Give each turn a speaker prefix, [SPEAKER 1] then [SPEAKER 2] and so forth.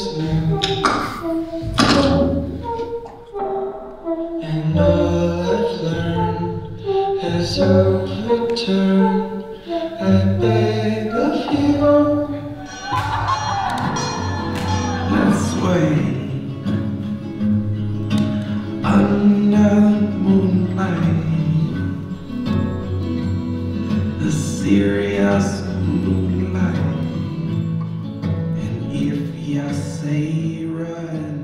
[SPEAKER 1] And all I've learned has overturned. I beg of you. Let's wait under moonlight. The serious moonlight. And